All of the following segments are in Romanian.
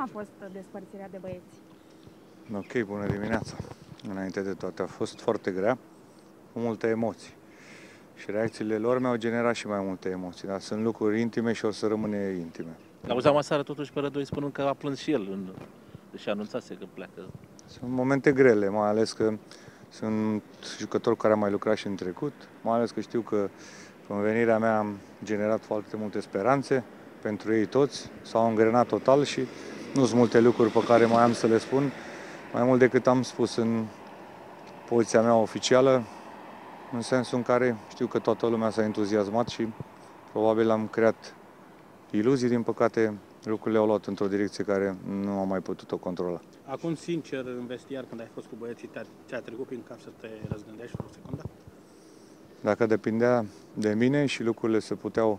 a fost despărțirea de băieți? Ok, bună dimineața. Înainte de toate, a fost foarte grea, cu multe emoții. Și reacțiile lor mi-au generat și mai multe emoții, dar sunt lucruri intime și o să rămâne intime. Auzeam aseară totuși pe Rădoi spunând că a plâns și el, în, deși anunțase că pleacă. Sunt momente grele, mai ales că sunt jucător care a mai lucrat și în trecut, mai ales că știu că în venirea mea am generat foarte multe speranțe pentru ei toți, s-au îngrenat total și nu sunt multe lucruri pe care mai am să le spun, mai mult decât am spus în poziția mea oficială, în sensul în care știu că toată lumea s-a entuziasmat și probabil am creat iluzii, din păcate lucrurile au luat într-o direcție care nu am mai putut-o controla. Acum, sincer, în vestiar, când ai fost cu băieții, ți-a trecut prin cap să te răzgândești o secundă? Dacă depindea de mine și lucrurile se puteau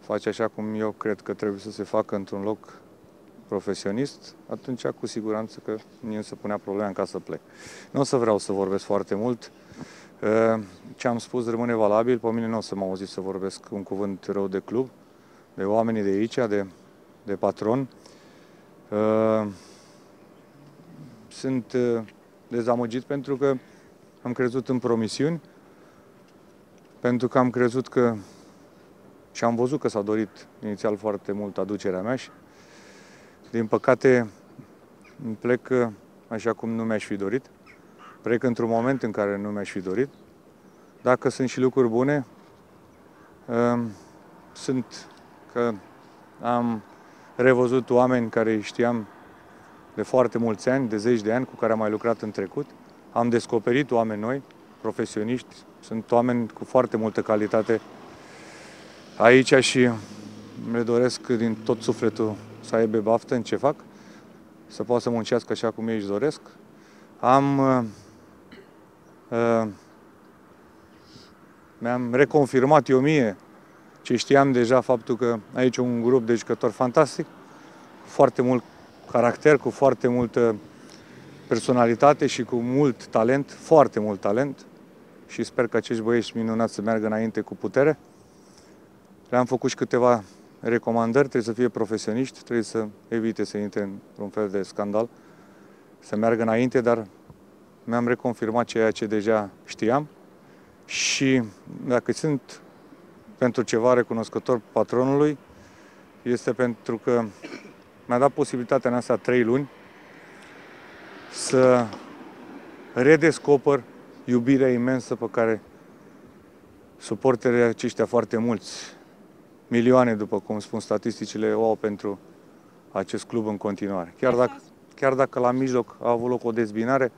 face așa cum eu cred că trebuie să se facă într-un loc profesionist, atunci cu siguranță că nu se punea problema în ca să plec. Nu o să vreau să vorbesc foarte mult. Uh, ce am spus rămâne valabil. Pe mine nu o să mă auzi să vorbesc un cuvânt rău de club, de oamenii de aici, de, de patron. Uh, sunt uh, dezamăgit pentru că am crezut în promisiuni, pentru că am crezut că și am văzut că s-a dorit inițial foarte mult aducerea mea și din păcate îmi plec așa cum nu mi-aș fi dorit. Plec într-un moment în care nu mi-aș fi dorit. Dacă sunt și lucruri bune, um, sunt că am revăzut oameni care știam de foarte mulți ani, de zeci de ani, cu care am mai lucrat în trecut. Am descoperit oameni noi, profesioniști, sunt oameni cu foarte multă calitate aici și le doresc din tot sufletul să aibă baftă în ce fac, să poată să muncească așa cum ei își doresc. Am uh, uh, mi-am reconfirmat eu mie ce știam deja faptul că aici e un grup de jucători fantastic, cu foarte mult caracter, cu foarte multă personalitate și cu mult talent, foarte mult talent și sper că acești băieți minunați să meargă înainte cu putere. Le-am făcut și câteva recomandări, trebuie să fie profesioniști, trebuie să evite să intre într-un fel de scandal, să meargă înainte, dar mi-am reconfirmat ceea ce deja știam și dacă sunt pentru ceva recunoscător patronului, este pentru că mi-a dat posibilitatea în astea trei luni să redescoper iubirea imensă pe care suporterii aceștia foarte mulți, milioane, după cum spun statisticile, o au pentru acest club în continuare. Chiar dacă, chiar dacă la mijloc a avut loc o dezbinare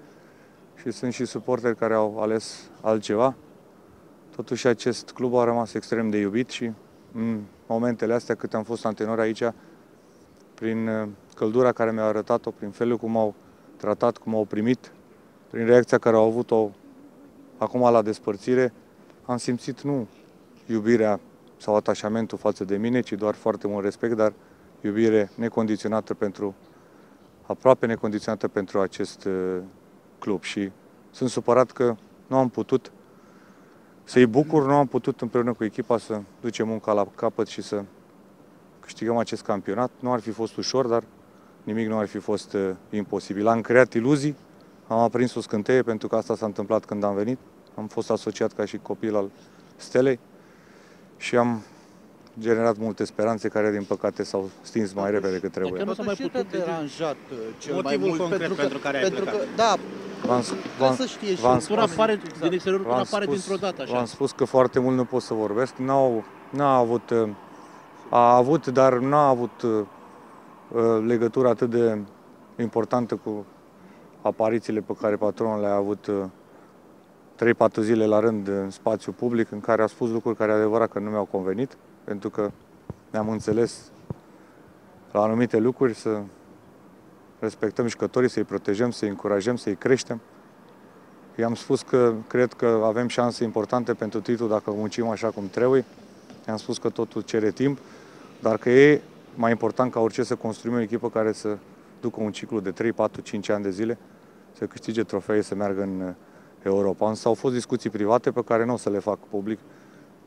și sunt și suporteri care au ales altceva, totuși acest club a rămas extrem de iubit și în momentele astea cât am fost antenor aici, prin uh, căldura care mi-a arătat-o, prin felul cum au tratat, cum au primit, prin reacția care au avut-o acum la despărțire, am simțit nu iubirea sau atașamentul față de mine, ci doar foarte mult respect, dar iubire necondiționată pentru, aproape necondiționată pentru acest uh, club. Și sunt supărat că nu am putut să-i bucur, nu am putut împreună cu echipa să ducem munca la capăt și să câștigăm acest campionat. Nu ar fi fost ușor, dar nimic nu ar fi fost uh, imposibil. Am creat iluzii, am aprins o scânteie pentru că asta s-a întâmplat când am venit. Am fost asociat ca și copil al Stelei și am generat multe speranțe care, din păcate, s-au stins mai repede decât trebuie. Adică nu s-a mai putut deranjat uh, cel Motivul mai mult concret pentru că, pentru care ai pentru plecat. că, da, V-am, v-am, să știe și v-am Tur apare din exterior, tur v-am apare spus- dintr-o dată așa. V-am spus că foarte mult nu pot să vorbesc. N-au, n-a avut, uh, a avut, dar n-a avut uh, uh, legătură atât de importantă cu aparițiile pe care patronul le-a avut uh, 3-4 zile la rând în spațiu public, în care a spus lucruri care adevărat că nu mi-au convenit, pentru că ne-am înțeles la anumite lucruri să respectăm jucătorii, să-i protejăm, să-i încurajăm, să-i creștem. I-am spus că cred că avem șanse importante pentru titlu dacă muncim așa cum trebuie. I-am spus că totul cere timp, dar că e mai important ca orice să construim o echipă care să ducă un ciclu de 3, 4, 5 ani de zile, să câștige trofee, să meargă în uh, Europa. Însă au fost discuții private pe care nu o să le fac public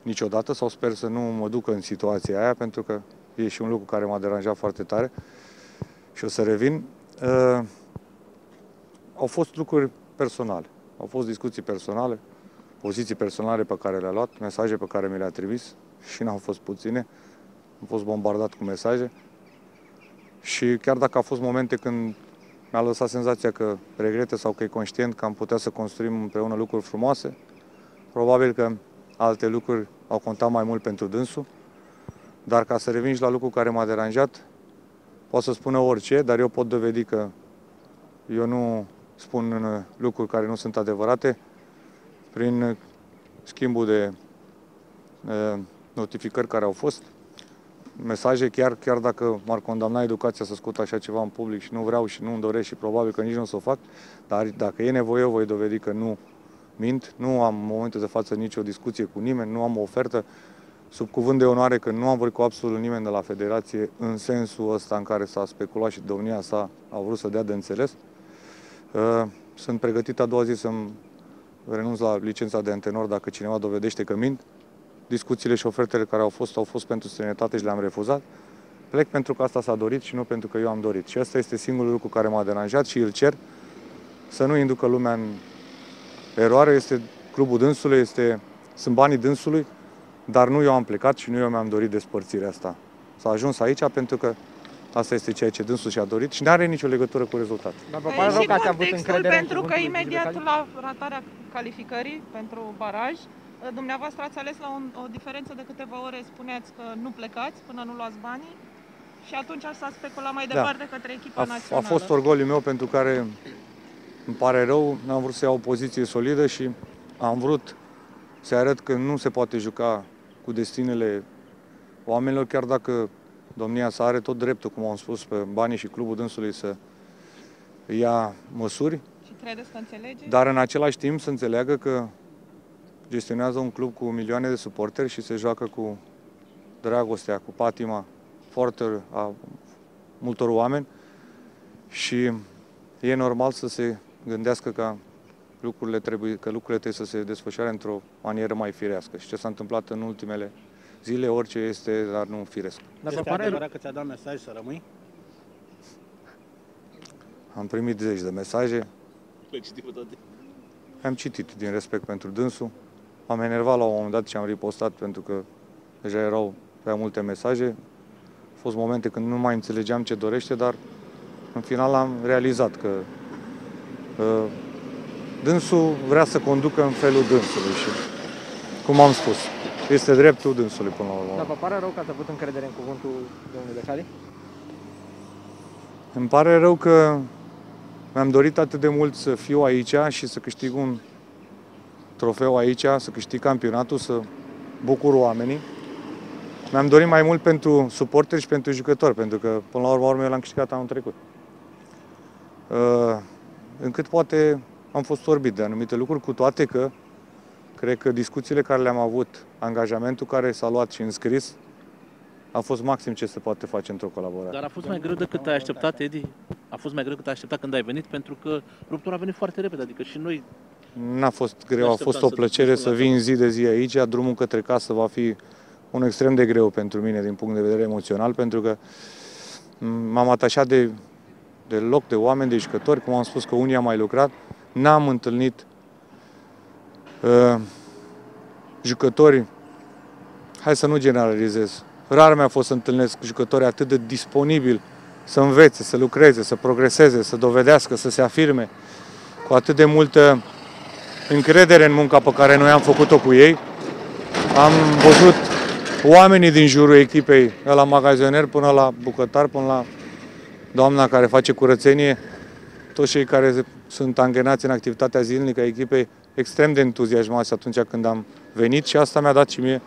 niciodată sau sper să nu mă ducă în situația aia, pentru că e și un lucru care m-a deranjat foarte tare. și o să revin. Uh, au fost lucruri personale, au fost discuții personale, poziții personale pe care le-a luat, mesaje pe care mi le-a trimis și n-au fost puține. Am fost bombardat cu mesaje și chiar dacă au fost momente când mi-a lăsat senzația că regrete sau că e conștient că am putea să construim împreună lucruri frumoase, probabil că alte lucruri au contat mai mult pentru dânsul, dar ca să revin și la lucru care m-a deranjat, pot să spună orice, dar eu pot dovedi că eu nu spun lucruri care nu sunt adevărate prin schimbul de notificări care au fost, mesaje, chiar, chiar dacă m-ar condamna educația să scot așa ceva în public și nu vreau și nu îmi doresc și probabil că nici nu o să o fac, dar dacă e nevoie, eu voi dovedi că nu mint, nu am în momentul de față nicio discuție cu nimeni, nu am o ofertă, sub cuvânt de onoare că nu am vorbit cu absolut nimeni de la federație în sensul ăsta în care s-a speculat și domnia sa a vrut să dea de înțeles. Uh, sunt pregătit a doua zi să-mi renunț la licența de antenor dacă cineva dovedește că mint. Discuțiile și ofertele care au fost, au fost pentru străinătate și le-am refuzat. Plec pentru că asta s-a dorit și nu pentru că eu am dorit. Și asta este singurul lucru care m-a deranjat și îl cer să nu inducă lumea în eroare. Este clubul dânsului, este, sunt banii dânsului, dar nu eu am plecat și nu eu mi-am dorit despărțirea asta. S-a ajuns aici pentru că asta este ceea ce dânsul și-a dorit și nu are nicio legătură cu rezultatul. Dar vă pare rău că ați avut încredere pentru că imediat la ratarea calificării pentru baraj, dumneavoastră ați ales la un, o diferență de câteva ore, spuneați că nu plecați până nu luați banii și atunci s-a speculat mai da. departe da. către echipa a, națională. A fost orgoliul meu pentru care îmi pare rău, n-am vrut să iau o poziție solidă și am vrut să arăt că nu se poate juca cu destinele oamenilor, chiar dacă domnia sa are tot dreptul, cum am spus, pe banii și clubul dânsului să ia măsuri. Și credeți că înțelege? Dar în același timp să înțeleagă că gestionează un club cu milioane de suporteri și se joacă cu dragostea, cu patima foarte a multor oameni și e normal să se gândească că lucrurile trebuie, că lucrurile trebuie să se desfășoare într-o manieră mai firească. Și ce s-a întâmplat în ultimele zile, orice este, dar nu firesc. Dar este pare... adevărat că ți-a dat mesaj să rămâi? Am primit zeci de mesaje. toate. Am citit din respect pentru dânsul. Am enervat la un moment dat și am ripostat pentru că deja erau prea multe mesaje. Au fost momente când nu mai înțelegeam ce dorește, dar în final am realizat că uh, dânsul vrea să conducă în felul dânsului și, cum am spus, este dreptul dânsului până la urmă. Dar vă pare rău că ați avut încredere în cuvântul domnului Becali? Îmi pare rău că mi-am dorit atât de mult să fiu aici și să câștig un trofeu aici, să câștig campionatul, să bucur oamenii. Mi-am dorit mai mult pentru suporteri și pentru jucători, pentru că până la urmă eu l-am câștigat anul trecut. Uh, încât poate am fost orbit de anumite lucruri, cu toate că cred că discuțiile care le-am avut, angajamentul care s-a luat și înscris, a fost maxim ce se poate face într-o colaborare. Dar a fost mai greu decât ai așteptat, Edi? A fost mai greu decât ai așteptat când ai venit, pentru că ruptura a venit foarte repede, adică și noi... N-a fost greu, a fost o plăcere să vin zi de zi aici, drumul către casă va fi un extrem de greu pentru mine din punct de vedere emoțional, pentru că m-am atașat de, de loc, de oameni, de jucători, cum am spus că unii am mai lucrat, n-am întâlnit uh, jucători, hai să nu generalizez, rar mi-a fost să întâlnesc jucători atât de disponibili să învețe, să lucreze, să progreseze, să dovedească, să se afirme, cu atât de multă încredere în munca pe care noi am făcut-o cu ei. Am văzut oamenii din jurul echipei, de la magazoner până la bucătar, până la doamna care face curățenie, toți cei care sunt angenați în activitatea zilnică a echipei, extrem de entuziasmați atunci când am venit și asta mi-a dat și mie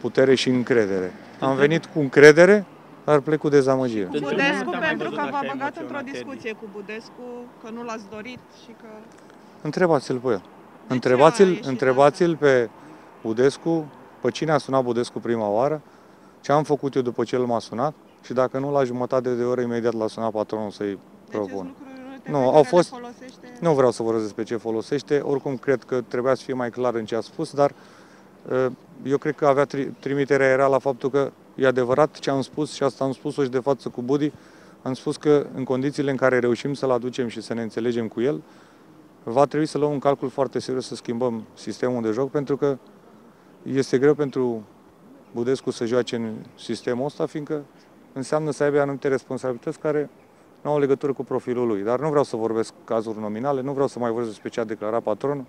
putere și încredere. Am venit cu încredere, dar plec cu dezamăgire. Budescu, pentru că v-a băgat într-o discuție cu Budescu, că nu l-ați dorit și că... Întrebați-l pe el. Întrebați-l, întrebați-l pe Budescu, pe cine a sunat Budescu prima oară, ce am făcut eu după ce el m-a sunat și dacă nu, la jumătate de oră imediat l-a sunat patronul să-i propun. Nu, au fost... Nu vreau să vorbesc despre ce folosește, oricum cred că trebuia să fie mai clar în ce a spus, dar ă, eu cred că avea trimiterea era la faptul că e adevărat ce am spus și asta am spus-o și de față cu Budi, Am spus că în condițiile în care reușim să-l aducem și să ne înțelegem cu el, va trebui să luăm un calcul foarte serios să schimbăm sistemul de joc, pentru că este greu pentru Budescu să joace în sistemul ăsta, fiindcă înseamnă să aibă anumite responsabilități care nu au legătură cu profilul lui. Dar nu vreau să vorbesc cazuri nominale, nu vreau să mai vorbesc despre ce a declarat patronul.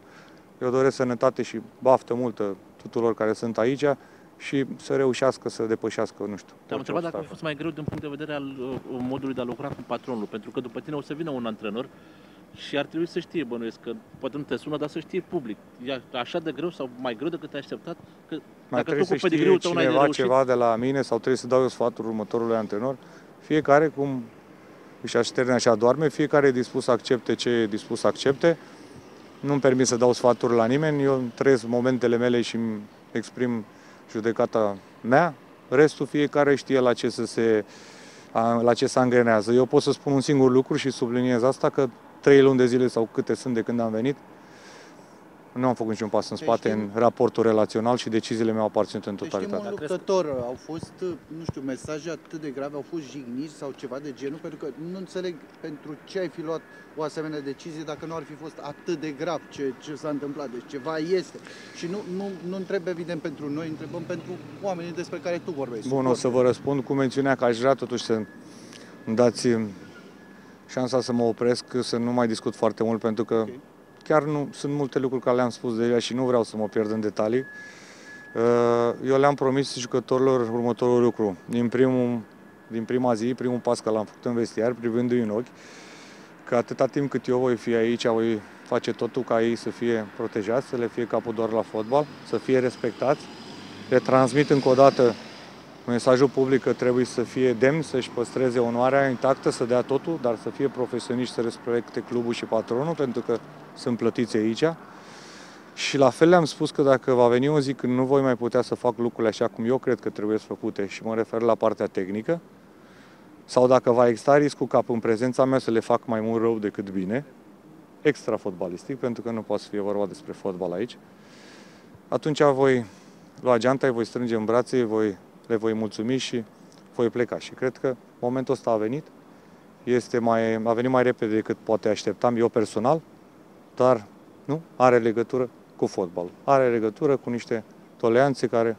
Eu doresc sănătate și baftă multă tuturor care sunt aici și să reușească să depășească, nu știu. Te-am întrebat dacă a fost mai greu din punct de vedere al uh, modului de a lucra cu patronul, pentru că după tine o să vină un antrenor și ar trebui să știe, bănuiesc, că poate nu te sună, dar să știe public. E așa de greu sau mai greu decât te-ai așteptat? Că Mai dacă trebuie tu să cu pedigriul știe tău n-ai de cineva reușit, ceva de la mine sau trebuie să dau eu sfatul următorului antrenor. Fiecare cum își așterne așa doarme, fiecare e dispus să accepte ce e dispus să accepte. Nu-mi permit să dau sfaturi la nimeni, eu trăiesc momentele mele și îmi exprim judecata mea. Restul fiecare știe la ce, să se, a- la ce se angrenează. Eu pot să spun un singur lucru și subliniez asta, că trei luni de zile sau câte sunt de când am venit, nu am făcut niciun pas în Te spate știm. în raportul relațional și deciziile mele au aparținut în Te știm totalitate. un luptător, au fost, nu știu, mesaje atât de grave, au fost jigniri sau ceva de genul, pentru că nu înțeleg pentru ce ai fi luat o asemenea decizie dacă nu ar fi fost atât de grav ce, ce s-a întâmplat. Deci ceva este. Și nu, nu, nu întreb evident pentru noi, întrebăm pentru oamenii despre care tu vorbești. Bun, o să vă răspund cu mențiunea că aș vrea totuși să îmi dați șansa să mă opresc, să nu mai discut foarte mult, pentru că Ok. chiar nu sunt multe lucruri care le-am spus deja și nu vreau să mă pierd în detalii. Uh, Eu le-am promis jucătorilor următorul lucru. Din, primul, din prima zi, primul pas că l-am făcut în vestiar, privându-i în ochi, că atâta timp cât eu voi fi aici, voi face totul ca ei să fie protejați, să le fie capul doar la fotbal, să fie respectați. Le transmit încă o dată mesajul public că trebuie să fie demn, să-și păstreze onoarea intactă, să dea totul, dar să fie profesioniști, să respecte clubul și patronul, pentru că sunt plătiți aici. Și la fel le-am spus că dacă va veni o zi când nu voi mai putea să fac lucrurile așa cum eu cred că trebuie să făcute și mă refer la partea tehnică, sau dacă va exista riscul ca în prezența mea să le fac mai mult rău decât bine, extra fotbalistic, pentru că nu poate să fie vorba despre fotbal aici, atunci voi lua geanta, îi voi strânge în brațe, îi voi, le voi mulțumi și voi pleca. Și cred că momentul ăsta a venit, este mai, a venit mai repede decât poate așteptam eu personal, dar nu are legătură cu fotbal. Are legătură cu niște toleanțe care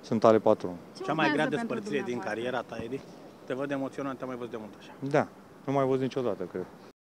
sunt ale patronului. Cea mai grea urmează pentru despărțire din dumneavoastră? cariera ta, Edi? Te văd emoționat, te-am mai văzut de mult așa. Da, nu mai văzut niciodată, cred.